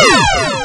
Woo!